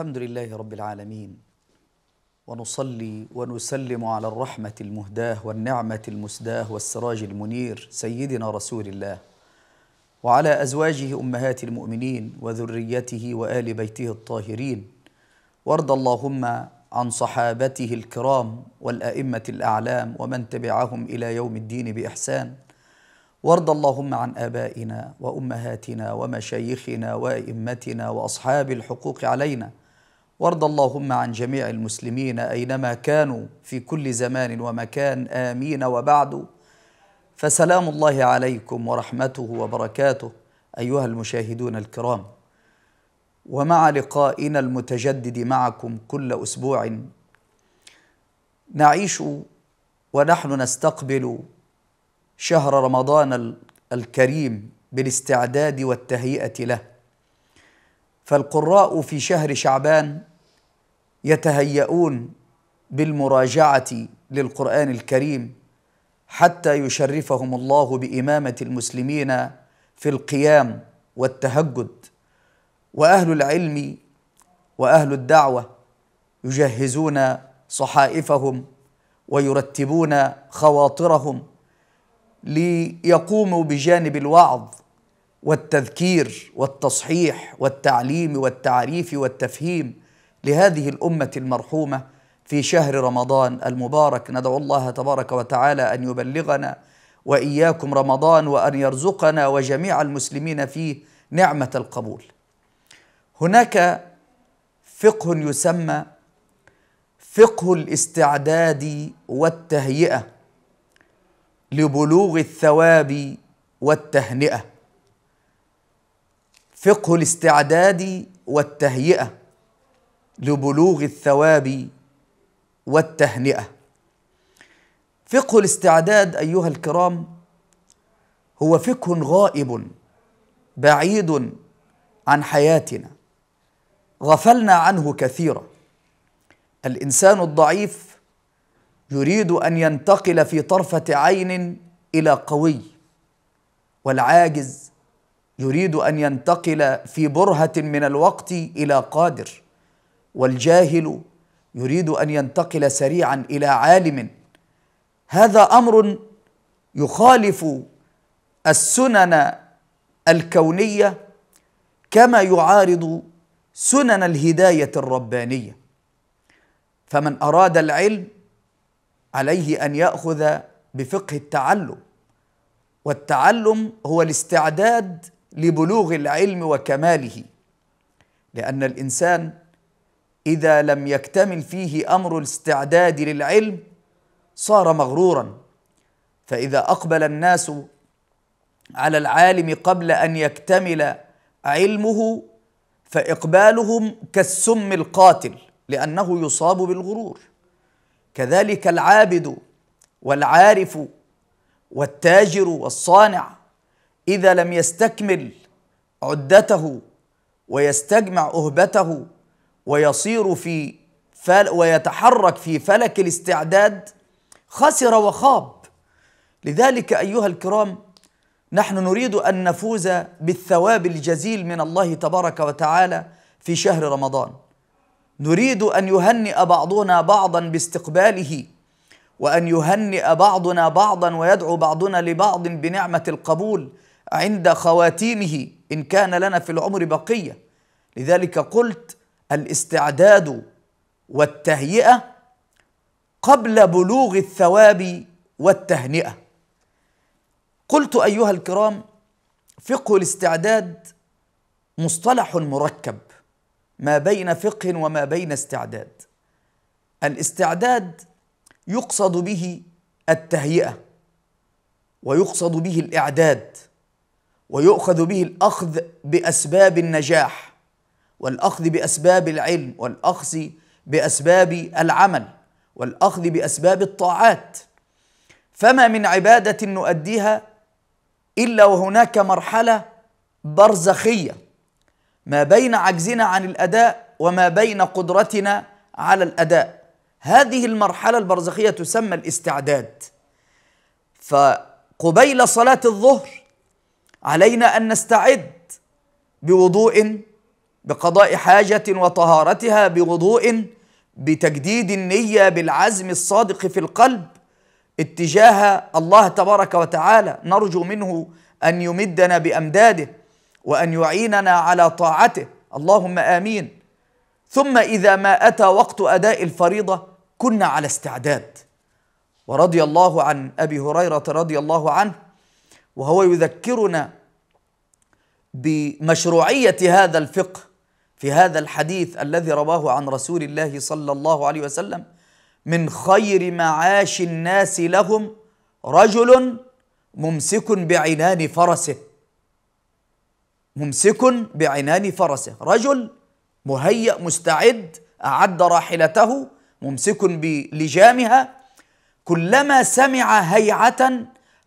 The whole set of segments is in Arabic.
الحمد لله رب العالمين. ونصلي ونسلم على الرحمة المهداة والنعمة المسداة والسراج المنير سيدنا رسول الله وعلى أزواجه أمهات المؤمنين وذريته وآل بيته الطاهرين. وارض اللهم عن صحابته الكرام والأئمة الأعلام ومن تبعهم إلى يوم الدين بإحسان. وارض اللهم عن آبائنا وأمهاتنا ومشايخنا وأئمتنا وأصحاب الحقوق علينا. وارض اللهم عن جميع المسلمين أينما كانوا في كل زمان ومكان آمين وبعد. فسلام الله عليكم ورحمته وبركاته أيها المشاهدون الكرام. ومع لقائنا المتجدد معكم كل أسبوع نعيش ونحن نستقبل شهر رمضان الكريم بالاستعداد والتهيئة له. فالقراء في شهر شعبان يتهيئون بالمراجعة للقرآن الكريم حتى يشرفهم الله بإمامة المسلمين في القيام والتهجد. وأهل العلم وأهل الدعوة يجهزون صحائفهم ويرتبون خواطرهم ليقوموا بجانب الوعظ والتذكير والتصحيح والتعليم والتعريف والتفهيم لهذه الأمة المرحومة في شهر رمضان المبارك. ندعو الله تبارك وتعالى أن يبلغنا وإياكم رمضان وأن يرزقنا وجميع المسلمين فيه نعمة القبول. هناك فقه يسمى فقه الاستعداد والتهيئة لبلوغ الثواب والتهنئة. فقه الاستعداد والتهيئة لبلوغ الثواب والتهنئة. فقه الاستعداد أيها الكرام هو فقه غائب بعيد عن حياتنا. غفلنا عنه كثيرا. الإنسان الضعيف يريد أن ينتقل في طرفة عين إلى قوي والعاجز يريد أن ينتقل في برهة من الوقت إلى قادر. والجاهل يريد أن ينتقل سريعا إلى عالم. هذا أمر يخالف السنن الكونية كما يعارض سنن الهداية الربانية. فمن أراد العلم عليه أن يأخذ بفقه التعلم والتعلم هو الاستعداد لبلوغ العلم وكماله لأن الإنسان إذا لم يكتمل فيه أمر الاستعداد للعلم صار مغرورا. فإذا أقبل الناس على العالم قبل أن يكتمل علمه فإقبالهم كالسم القاتل لأنه يصاب بالغرور. كذلك العابد والعارف والتاجر والصانع إذا لم يستكمل عدته ويستجمع أهبته ويصير في فل ويتحرك في فلك الاستعداد خسر وخاب. لذلك أيها الكرام نحن نريد أن نفوز بالثواب الجزيل من الله تبارك وتعالى في شهر رمضان. نريد أن يهنئ بعضنا بعضا باستقباله وأن يهنئ بعضنا بعضا ويدعو بعضنا لبعض بنعمة القبول عند خواتيمه إن كان لنا في العمر بقية. لذلك قلت الاستعداد والتهيئة قبل بلوغ الثواب والتهنئة. قلت أيها الكرام فقه الاستعداد مصطلح مركب ما بين فقه وما بين استعداد. الاستعداد يقصد به التهيئة ويقصد به الإعداد ويؤخذ به الأخذ بأسباب النجاح. والأخذ بأسباب العلم والأخذ بأسباب العمل والأخذ بأسباب الطاعات. فما من عبادة نؤديها إلا وهناك مرحلة برزخية. ما بين عجزنا عن الأداء وما بين قدرتنا على الأداء. هذه المرحلة البرزخية تسمى الاستعداد. فقبيل صلاة الظهر علينا أن نستعد بوضوء بقضاء حاجة وطهارتها بوضوء بتجديد النية بالعزم الصادق في القلب اتجاه الله تبارك وتعالى. نرجو منه أن يمدنا بأمداده وأن يعيننا على طاعته. اللهم آمين. ثم إذا ما أتى وقت أداء الفريضة كنا على استعداد. ورضي الله عن أبي هريرة رضي الله عنه وهو يذكرنا بمشروعية هذا الفقه في هذا الحديث الذي رواه عن رسول الله صلى الله عليه وسلم من خير معاش الناس لهم رجل ممسك بعنان فرسه. ممسك بعنان فرسه. رجل مهيأ مستعد أعد راحلته ممسك بلجامها. كلما سمع هيعة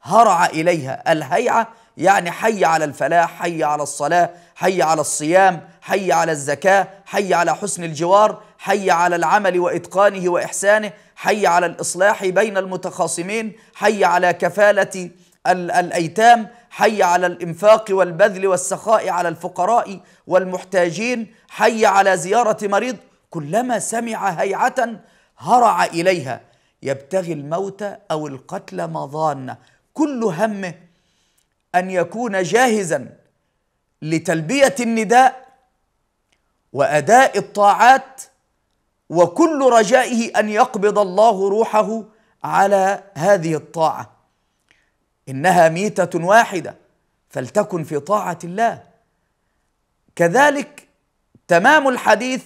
هرع إليها. الهيعة يعني حي على الفلاح حي على الصلاة حي على الصيام حي على الزكاة حي على حسن الجوار حي على العمل وإتقانه وإحسانه حي على الإصلاح بين المتخاصمين حي على كفالة الأيتام حي على الإنفاق والبذل والسخاء على الفقراء والمحتاجين حي على زيارة مريض. كلما سمع هيعة هرع إليها. يبتغي الموت أو القتل مضانة. كل همه أن يكون جاهزا لتلبية النداء وأداء الطاعات وكل رجائه أن يقبض الله روحه على هذه الطاعة. إنها ميتة واحدة فلتكن في طاعة الله. كذلك تمام الحديث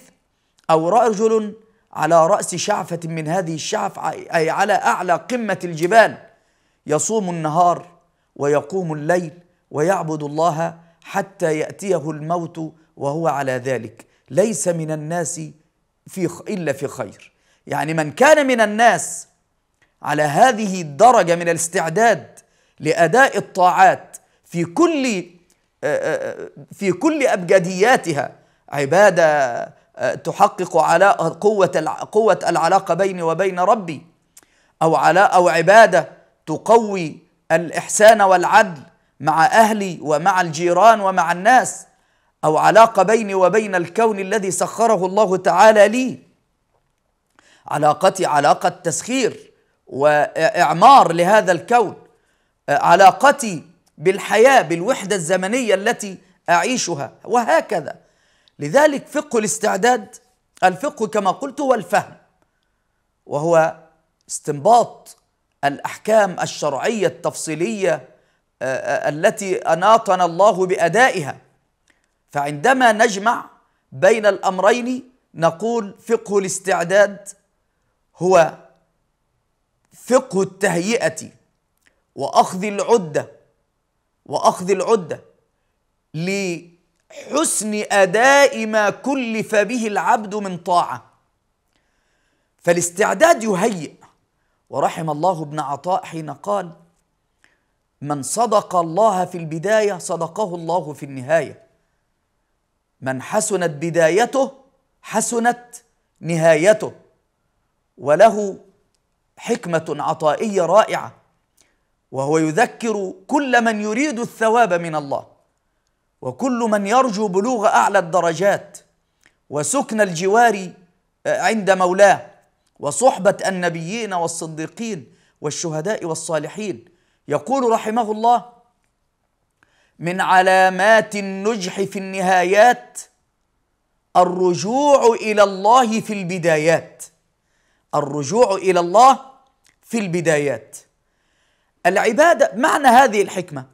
أو رجل على رأس شعفة من هذه الشعف أي على أعلى قمة الجبال يصوم النهار ويقوم الليل ويعبد الله حتى يأتيه الموت وهو على ذلك. ليس من الناس في إلا في خير. يعني من كان من الناس على هذه الدرجة من الاستعداد لأداء الطاعات في كل في كل أبجدياتها عبادة تحقق على قوة قوة العلاقة بيني وبين ربي أو على أو عبادة تقوي الإحسان والعدل مع أهلي ومع الجيران ومع الناس أو علاقة بيني وبين الكون الذي سخره الله تعالى لي. علاقتي علاقة تسخير وإعمار لهذا الكون. علاقتي بالحياة بالوحدة الزمنية التي أعيشها. وهكذا. لذلك فقه الاستعداد الفقه كما قلت هو الفهم. وهو استنباط الأحكام الشرعية التفصيلية التي أناطنا الله بأدائها. فعندما نجمع بين الأمرين نقول فقه الاستعداد هو فقه التهيئة وأخذ العدة وأخذ العدة لحسن أداء ما كلف به العبد من طاعة. فالاستعداد يهيئ. ورحم الله ابن عطاء حين قال من صدق الله في البداية صدقه الله في النهاية. من حسنت بدايته حسنت نهايته. وله حكمة عطائية رائعة وهو يذكر كل من يريد الثواب من الله وكل من يرجو بلوغ أعلى الدرجات وسكن الجوار عند مولاه وصحبة النبيين والصديقين والشهداء والصالحين. يقول رحمه الله من علامات النجح في النهايات الرجوع إلى الله في البدايات. الرجوع إلى الله في البدايات. العبادة معنى هذه الحكمة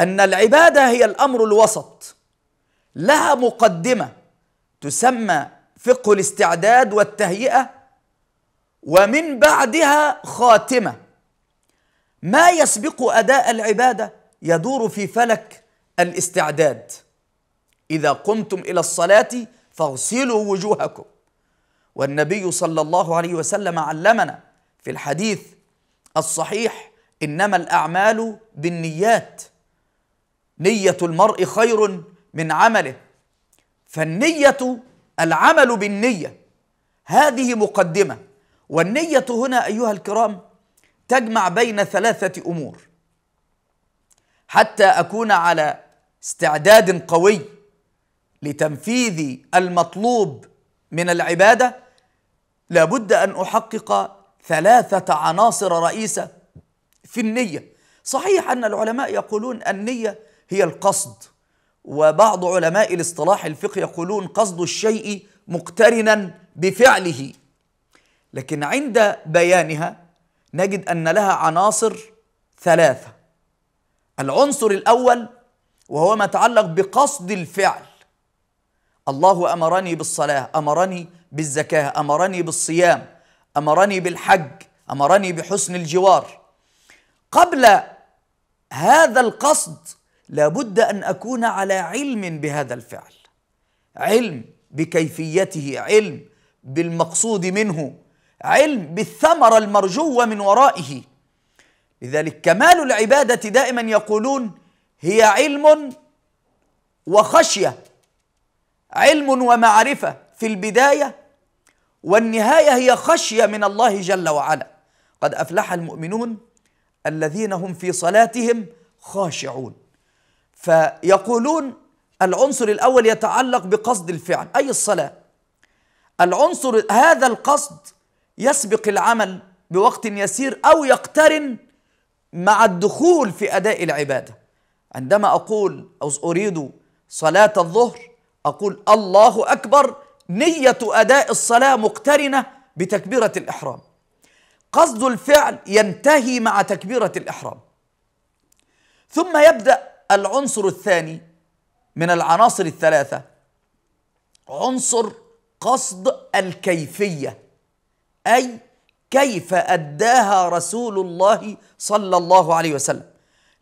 أن العبادة هي الأمر الوسط. لها مقدمة تسمى فقه الاستعداد والتهيئة ومن بعدها خاتمة. ما يسبق أداء العبادة؟ يدور في فلك الاستعداد. إذا قمتم إلى الصلاة فاغسلوا وجوهكم. والنبي صلى الله عليه وسلم علمنا في الحديث الصحيح إنما الأعمال بالنيات. نية المرء خير من عمله. فالنية العمل بالنية. هذه مقدمة. والنية هنا أيها الكرام تجمع بين ثلاثة أمور. حتى أكون على استعداد قوي لتنفيذ المطلوب من العبادة لابد أن أحقق ثلاثة عناصر رئيسة في النية. صحيح أن العلماء يقولون النية هي القصد وبعض علماء الاصطلاح الفقه يقولون قصد الشيء مقترنا بفعله. لكن عند بيانها نجد أن لها عناصر ثلاثة. العنصر الأول وهو ما يتعلق بقصد الفعل. الله أمرني بالصلاة أمرني بالزكاة أمرني بالصيام أمرني بالحج أمرني بحسن الجوار. قبل هذا القصد لابد أن أكون على علم بهذا الفعل. علم بكيفيته علم بالمقصود منه علم بالثمرة المرجوة من ورائه. لذلك كمال العبادة دائما يقولون هي علم وخشية علم ومعرفة في البداية والنهاية هي خشية من الله جل وعلا. قد أفلح المؤمنون الذين هم في صلاتهم خاشعون. فيقولون العنصر الأول يتعلق بقصد الفعل أي الصلاة. العنصر هذا القصد يسبق العمل بوقت يسير أو يقترن مع الدخول في أداء العبادة. عندما أقول أو أريد صلاة الظهر أقول الله أكبر نية أداء الصلاة مقترنة بتكبيرة الإحرام. قصد الفعل ينتهي مع تكبيرة الإحرام. ثم يبدأ العنصر الثاني من العناصر الثلاثة. عنصر قصد الكيفية أي كيف أداها رسول الله صلى الله عليه وسلم.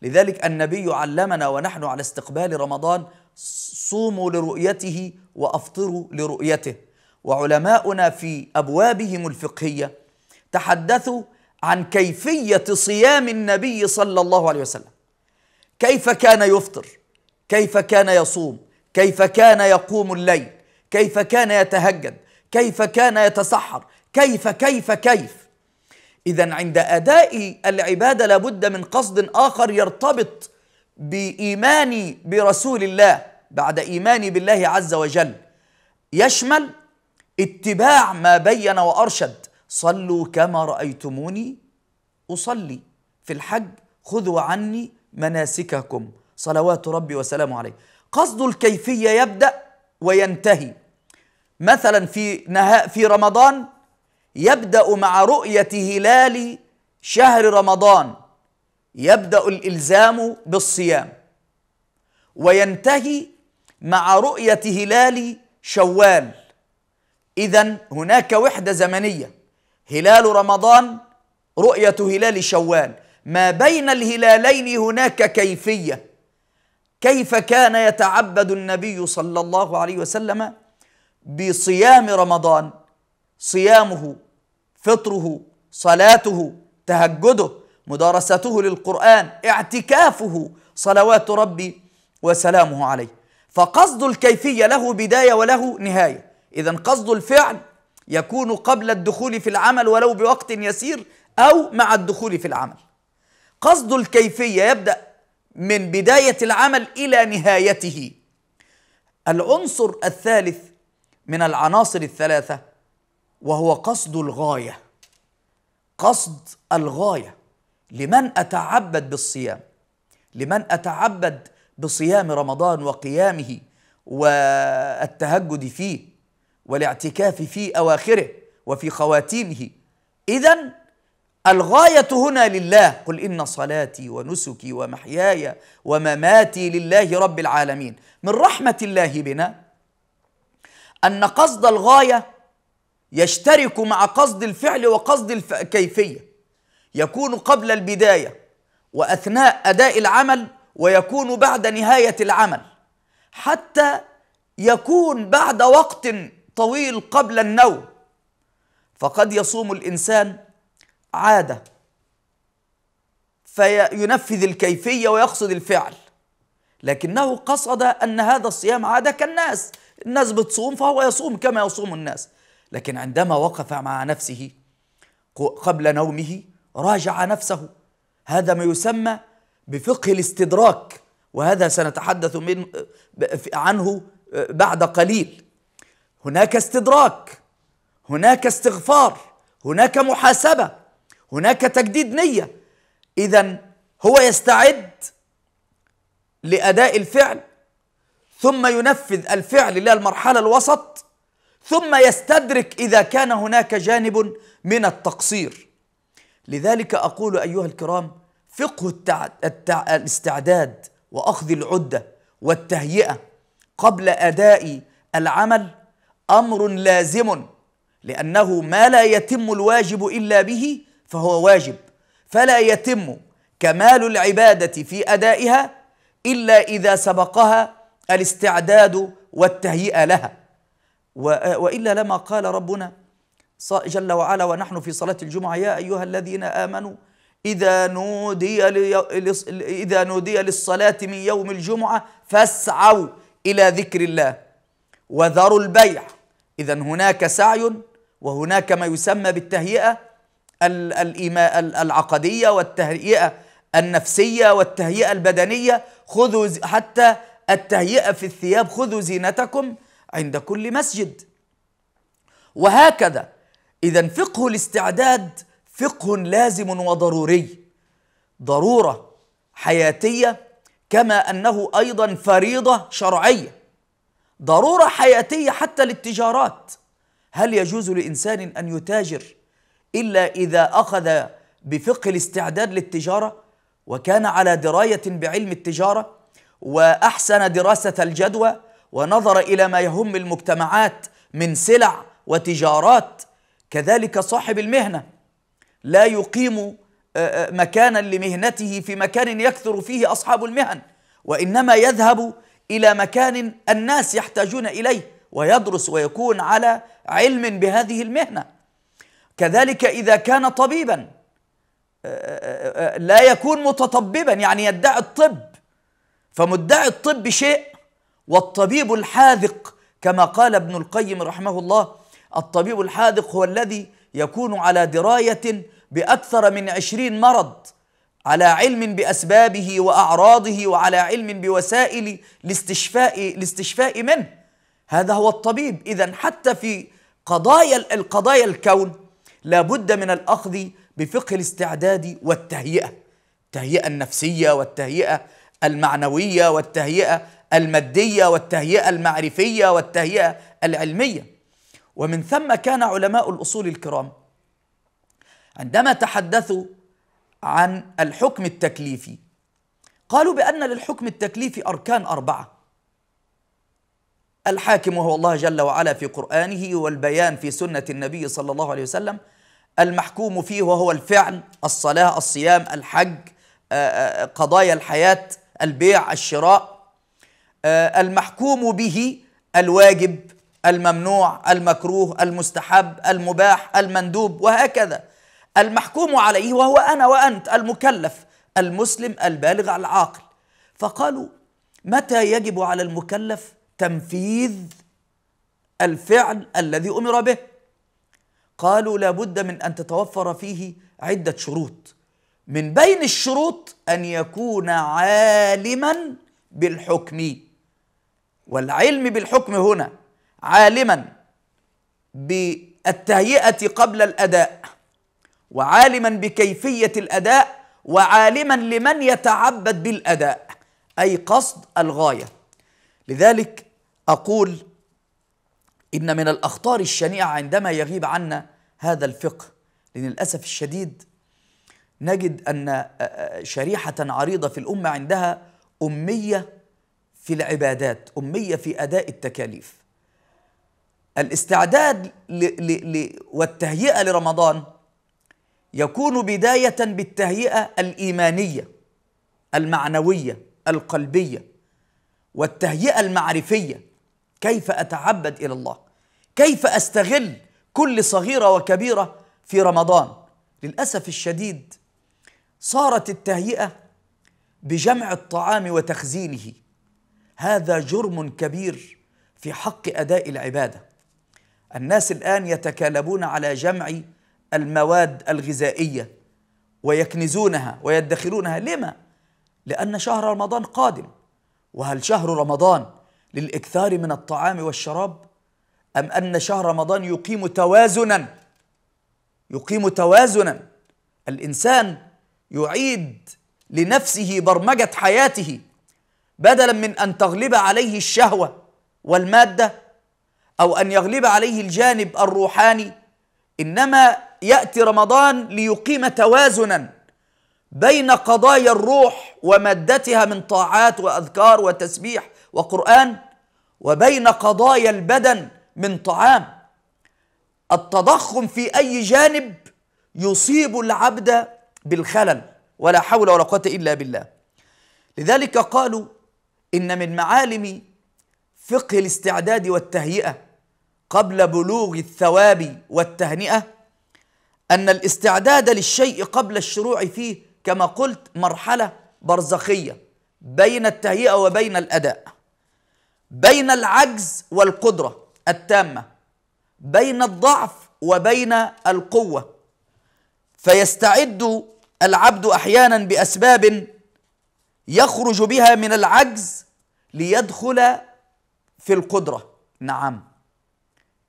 لذلك النبي علمنا ونحن على استقبال رمضان صوموا لرؤيته وافطروا لرؤيته. وعلماؤنا في أبوابهم الفقهية تحدثوا عن كيفية صيام النبي صلى الله عليه وسلم. كيف كان يفطر؟ كيف كان يصوم؟ كيف كان يقوم الليل؟ كيف كان يتهجد؟ كيف كان يتسحر؟ كيف كيف كيف؟ اذا عند أداء العبادة لابد من قصد آخر يرتبط بايماني برسول الله بعد ايماني بالله عز وجل. يشمل اتباع ما بين وأرشد. صلوا كما رأيتموني أصلي. في الحج خذوا عني مناسككم. صلوات ربي وسلامه عليه. قصد الكيفية يبدأ وينتهي. مثلا في نها في رمضان يبدأ مع رؤية هلال شهر رمضان. يبدأ الإلزام بالصيام. وينتهي مع رؤية هلال شوال. اذا هناك وحدة زمنية. هلال رمضان رؤية هلال شوال. ما بين الهلالين هناك كيفية. كيف كان يتعبد النبي صلى الله عليه وسلم بصيام رمضان؟ صيامه فطره صلاته تهجده مدارسته للقرآن اعتكافه صلوات ربي وسلامه عليه. فقصد الكيفية له بداية وله نهاية. اذا قصد الفعل يكون قبل الدخول في العمل ولو بوقت يسير أو مع الدخول في العمل. قصد الكيفية يبدأ من بداية العمل إلى نهايته. العنصر الثالث من العناصر الثلاثة وهو قصد الغاية قصد الغاية. لمن أتعبد بالصيام؟ لمن أتعبد بصيام رمضان وقيامه والتهجد فيه والاعتكاف في أواخره وفي خواتيمه؟ اذا الغاية هنا لله. قل إن صلاتي ونسكي ومحياي ومماتي لله رب العالمين. من رحمة الله بنا أن قصد الغاية يشترك مع قصد الفعل وقصد الكيفيه يكون قبل البداية وأثناء أداء العمل ويكون بعد نهاية العمل. حتى يكون بعد وقت طويل قبل النوم. فقد يصوم الإنسان عادة. فينفذ الكيفية ويقصد الفعل. لكنه قصد أن هذا الصيام عادة كالناس. الناس بتصوم فهو يصوم كما يصوم الناس. لكن عندما وقف مع نفسه قبل نومه راجع نفسه. هذا ما يسمى بفقه الاستدراك وهذا سنتحدث من عنه بعد قليل. هناك استدراك هناك استغفار هناك محاسبة هناك تجديد نية. اذا هو يستعد لأداء الفعل ثم ينفذ الفعل إلى المرحلة الوسط ثم يستدرك إذا كان هناك جانب من التقصير. لذلك أقول أيها الكرام فقه التع... التع... الاستعداد وأخذ العدة والتهيئة قبل أداء العمل أمر لازم لأنه ما لا يتم الواجب إلا به فهو واجب. فلا يتم كمال العبادة في أدائها إلا إذا سبقها الاستعداد والتهيئة لها. وإلا لما قال ربنا جل وعلا ونحن في صلاة الجمعة يا أيها الذين آمنوا إذا نودي إذا نودي للصلاة من يوم الجمعة فاسعوا إلى ذكر الله وذروا البيع. إذا هناك سعي وهناك ما يسمى بالتهيئة العقدية والتهيئة النفسية والتهيئة البدنية. خذوا حتى التهيئة في الثياب خذوا زينتكم عند كل مسجد. وهكذا. إذا فقه الاستعداد فقه لازم وضروري. ضرورة حياتية كما أنه أيضا فريضة شرعية. ضرورة حياتية حتى للتجارات. هل يجوز لإنسان أن يتاجر إلا إذا أخذ بفقه الاستعداد للتجارة؟ وكان على دراية بعلم التجارة وأحسن دراسة الجدوى ونظر إلى ما يهم المجتمعات من سلع وتجارات. كذلك صاحب المهنة لا يقيم آه، آه، مكانا لمهنته في مكان يكثر فيه أصحاب المهن وإنما يذهب إلى مكان الناس يحتاجون إليه ويدرس ويكون على علم بهذه المهنة. كذلك إذا كان طبيبا آه، لا يكون متطببا يعني يدعي الطب. فمدعي الطب شيء والطبيب الحاذق كما قال ابن القيم رحمه الله الطبيب الحاذق هو الذي يكون على دراية بأكثر من عشرين مرض على علم بأسبابه وأعراضه وعلى علم بوسائل الاستشفاء, الاستشفاء منه. هذا هو الطبيب. إذا حتى في قضايا القضايا الكون لابد من الأخذ بفقه الاستعداد والتهيئة. التهيئة النفسية والتهيئة المعنوية والتهيئة المادية والتهيئة المعرفية والتهيئة العلمية. ومن ثم كان علماء الأصول الكرام عندما تحدثوا عن الحكم التكليفي قالوا بأن للحكم التكليفي أركان أربعة. الحاكم وهو الله جل وعلا في قرآنه والبيان في سنة النبي صلى الله عليه وسلم المحكوم فيه وهو الفعل الصلاة الصيام الحج آه، آه، قضايا الحياة البيع الشراء. المحكوم به الواجب الممنوع المكروه المستحب المباح المندوب وهكذا. المحكوم عليه وهو أنا وأنت المكلف المسلم البالغ العاقل. فقالوا متى يجب على المكلف تنفيذ الفعل الذي أمر به؟ قالوا لابد من أن تتوفر فيه عدة شروط. من بين الشروط أن يكون عالما بالحكم. والعلم بالحكم هنا عالما بالتهيئة قبل الأداء وعالما بكيفية الأداء وعالما لمن يتعبد بالأداء أي قصد الغاية. لذلك أقول إن من الأخطار الشنيعة عندما يغيب عنا هذا الفقه للأسف الشديد نجد أن شريحة عريضة في الأمة عندها أمية في العبادات أمية في أداء التكاليف. الاستعداد والتهيئة لرمضان يكون بداية بالتهيئة الإيمانية المعنوية القلبية والتهيئة المعرفية. كيف أتعبد إلى الله؟ كيف أستغل كل صغيرة وكبيرة في رمضان؟ للأسف الشديد صارت التهيئة بجمع الطعام وتخزينه. هذا جرم كبير في حق أداء العبادة. الناس الآن يتكالبون على جمع المواد الغذائية ويكنزونها ويدخرونها لما؟ لأن شهر رمضان قادم. وهل شهر رمضان للإكثار من الطعام والشراب؟ أم أن شهر رمضان يقيم توازنا؟ يقيم توازنا. الإنسان يعيد لنفسه برمجة حياته. بدلا من أن تغلب عليه الشهوة والمادة أو أن يغلب عليه الجانب الروحاني إنما يأتي رمضان ليقيم توازنا بين قضايا الروح ومادتها من طاعات وأذكار وتسبيح وقرآن وبين قضايا البدن من طعام. التضخم في أي جانب يصيب العبد بالخلل ولا حول ولا قوة إلا بالله. لذلك قالوا إن من معالم فقه الاستعداد والتهيئة قبل بلوغ الثواب والتهنئة أن الاستعداد للشيء قبل الشروع فيه كما قلت مرحلة برزخية بين التهيئة وبين الأداء بين العجز والقدرة التامة بين الضعف وبين القوة فيستعد العبد أحيانا بأسباب يخرج بها من العجز ليدخل في القدرة. نعم.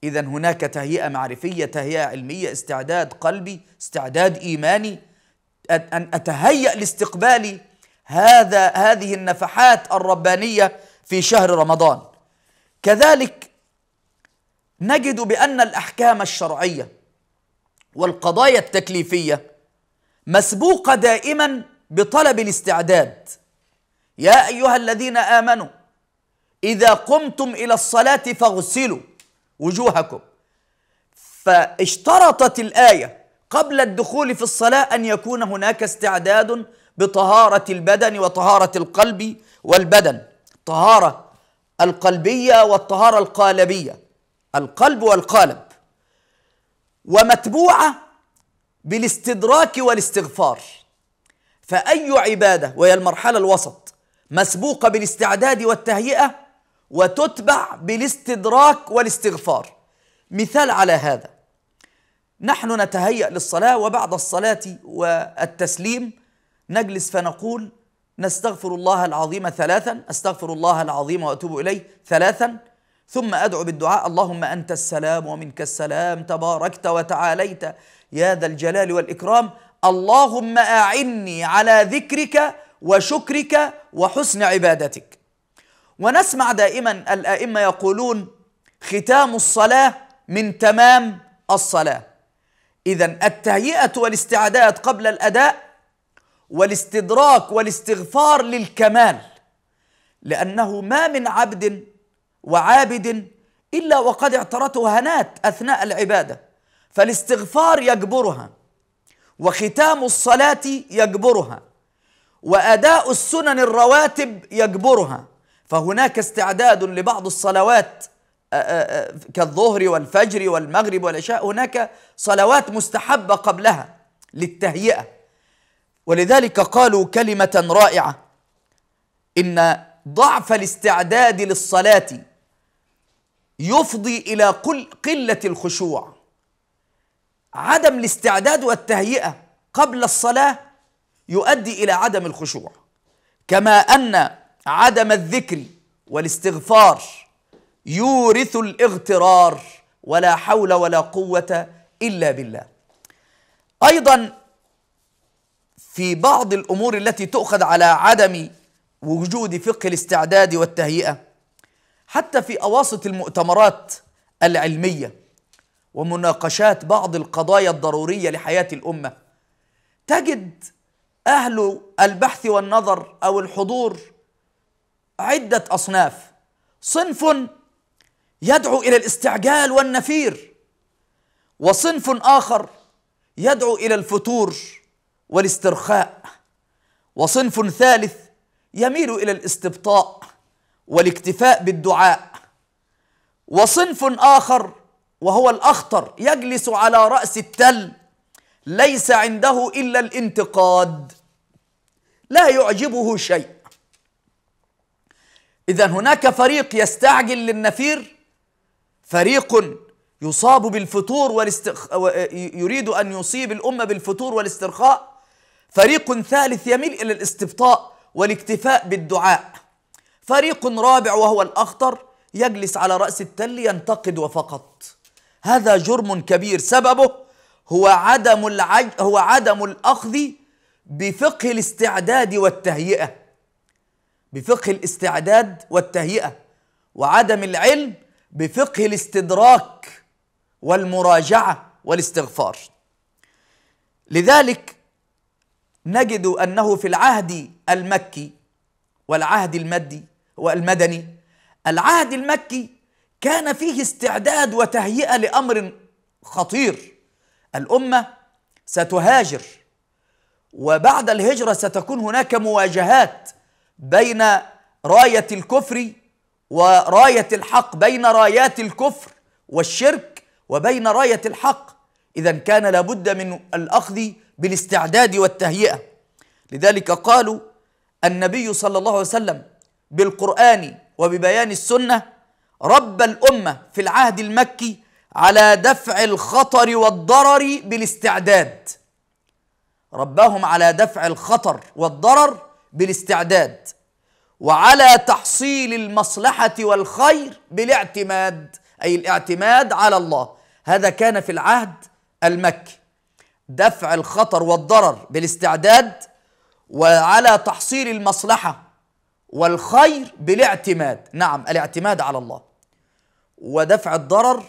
اذا هناك تهيئة معرفية تهيئة علمية استعداد قلبي استعداد إيماني أن أتهيأ لاستقبال هذا هذه النفحات الربانية في شهر رمضان. كذلك نجد بأن الأحكام الشرعية والقضايا التكليفية مسبوقة دائما بطلب الاستعداد. يا أيها الذين آمنوا إذا قمتم إلى الصلاة فاغسلوا وجوهكم. فاشترطت الآية قبل الدخول في الصلاة أن يكون هناك استعداد بطهارة البدن وطهارة القلب والبدن. الطهاره القلبية والطهارة القالبية القلب والقالب. ومتبوعة بالاستدراك والاستغفار. فأي عبادة وهي المرحلة الوسط مسبوقة بالاستعداد والتهيئة وتتبع بالاستدراك والاستغفار. مثال على هذا نحن نتهيأ للصلاة وبعد الصلاة والتسليم نجلس فنقول نستغفر الله العظيم ثلاثا أستغفر الله العظيم وأتوب إليه ثلاثا ثم أدعو بالدعاء اللهم أنت السلام ومنك السلام تباركت وتعاليت يا ذا الجلال والإكرام اللهم أعني على ذكرك وشكرك وحسن عبادتك. ونسمع دائما الأئمة يقولون ختام الصلاة من تمام الصلاة. اذا التهيئة والاستعداد قبل الأداء والاستدراك والاستغفار للكمال لأنه ما من عبد وعابد إلا وقد اعترته هنات أثناء العبادة فالاستغفار يجبرها وختام الصلاة يجبرها. وأداء السنن الرواتب يجبرها. فهناك استعداد لبعض الصلوات كالظهر والفجر والمغرب والعشاء. هناك صلوات مستحبة قبلها للتهيئة. ولذلك قالوا كلمة رائعة إن ضعف الاستعداد للصلاة يفضي إلى قلة الخشوع. عدم الاستعداد والتهيئة قبل الصلاة يؤدي إلى عدم الخشوع. كما أن عدم الذكر والاستغفار يورث الاغترار ولا حول ولا قوة إلا بالله. أيضا في بعض الأمور التي تؤخذ على عدم وجود فقه الاستعداد والتهيئة حتى في أواسط المؤتمرات العلمية ومناقشات بعض القضايا الضرورية لحياة الأمة تجد أهل البحث والنظر أو الحضور عدة أصناف. صنف يدعو إلى الاستعجال والنفير وصنف آخر يدعو إلى الفتور والاسترخاء وصنف ثالث يميل إلى الاستبطاء والاكتفاء بالدعاء وصنف آخر وهو الأخطر يجلس على رأس التل ليس عنده إلا الانتقاد. لا يعجبه شيء. إذا هناك فريق يستعجل للنفير فريق يصاب بالفتور والاستخ... يريد أن يصيب الأمة بالفتور والاسترخاء فريق ثالث يميل إلى الاستبطاء والاكتفاء بالدعاء. فريق رابع وهو الأخطر يجلس على رأس التل ينتقد وفقط. هذا جرم كبير. سببه هو عدم العج هو عدم الأخذ بفقه الاستعداد والتهيئة. بفقه الاستعداد والتهيئة. وعدم العلم بفقه الاستدراك والمراجعة والاستغفار. لذلك نجد أنه في العهد المكي والعهد المدي والمدني العهد المكي كان فيه استعداد وتهيئة لأمر خطير. الأمة ستهاجر وبعد الهجرة ستكون هناك مواجهات بين راية الكفر وراية الحق بين رايات الكفر والشرك وبين راية الحق. إذا كان لابد من الأخذ بالاستعداد والتهيئة. لذلك قالوا النبي صلى الله عليه وسلم بالقرآن وببيان السنة رب الأمة في العهد المكي على دفع الخطر والضرر بالاستعداد. رباهم على دفع الخطر والضرر بالاستعداد. وعلى تحصيل المصلحة والخير بالاعتماد أي الاعتماد على الله. هذا كان في العهد المكي. دفع الخطر والضرر بالاستعداد وعلى تحصيل المصلحة والخير بالاعتماد. نعم الاعتماد على الله. ودفع الضرر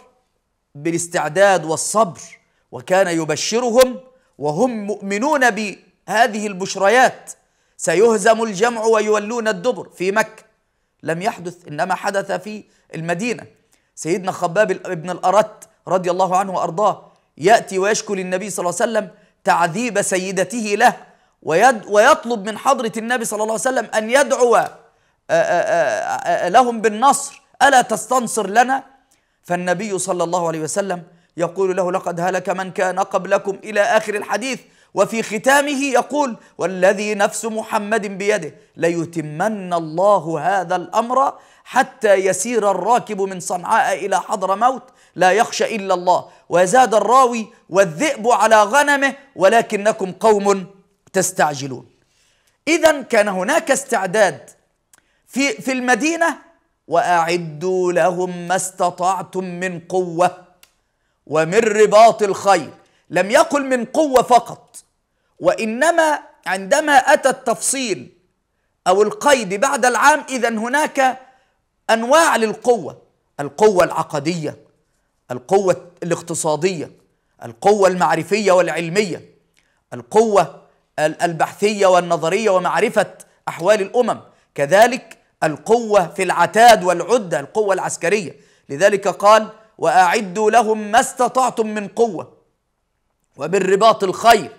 بالاستعداد والصبر وكان يبشرهم وهم مؤمنون بهذه البشريات. سيهزم الجمع ويولون الدبر في مكة. لم يحدث إنما حدث في المدينة. سيدنا خباب بن الأرت رضي الله عنه وأرضاه يأتي ويشكو للنبي صلى الله عليه وسلم تعذيب سيدته له ويد ويطلب من حضرة النبي صلى الله عليه وسلم أن يدعو لهم بالنصر. ألا تستنصر لنا؟ فالنبي صلى الله عليه وسلم يقول له لقد هلك من كان قبلكم إلى آخر الحديث وفي ختامه يقول والذي نفس محمد بيده ليتمن الله هذا الأمر حتى يسير الراكب من صنعاء إلى حضر موت لا يخشى إلا الله. وزاد الراوي والذئب على غنمه ولكنكم قوم تستعجلون. إذا كان هناك استعداد في في المدينة وأعدوا لهم ما استطعتم من قوة ومن رباط الخيل لم يقل من قوة فقط وإنما عندما أتى التفصيل أو القيد بعد العام إذا هناك أنواع للقوة. القوة العقدية القوة الاقتصادية القوة المعرفية والعلمية القوة البحثية والنظرية ومعرفة أحوال الأمم. كذلك القوة في العتاد والعدة القوة العسكرية. لذلك قال وأعدوا لهم ما استطعتم من قوة وبالرباط الخير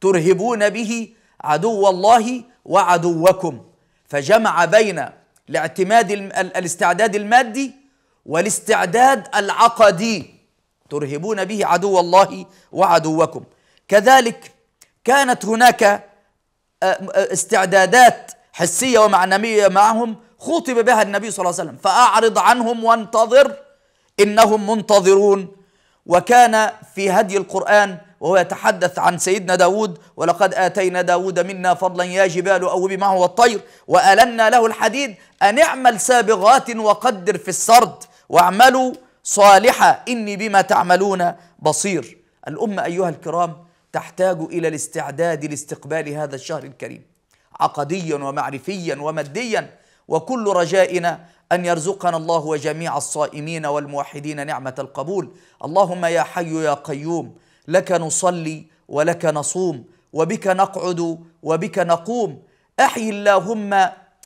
ترهبون به عدو الله وعدوكم. فجمع بين الاعتماد الاستعداد المادي والاستعداد العقدي ترهبون به عدو الله وعدوكم. كذلك كانت هناك استعدادات حسية ومعنويه معهم خطب بها النبي صلى الله عليه وسلم فأعرض عنهم وانتظر إنهم منتظرون. وكان في هدي القرآن وهو يتحدث عن سيدنا داود ولقد آتينا داود منا فضلا يا جبال أوبي معه والطير وألنا له الحديد أن اعمل سابغات وقدر في السرد واعملوا صالحا إني بما تعملون بصير. الأمة أيها الكرام تحتاج إلى الاستعداد لاستقبال هذا الشهر الكريم. عقديا ومعرفيا وماديا وكل رجائنا أن يرزقنا الله وجميع الصائمين والموحدين نعمة القبول. اللهم يا حي يا قيوم لك نصلي ولك نصوم وبك نقعد وبك نقوم. أحي اللهم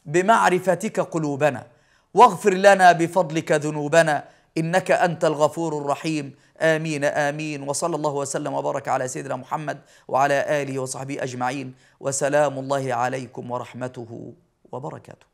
بمعرفتك قلوبنا واغفر لنا بفضلك ذنوبنا إنك أنت الغفور الرحيم. آمين آمين. وصلى الله وسلم وبارك على سيدنا محمد وعلى آله وصحبه أجمعين. وسلام الله عليكم ورحمته وبركاته.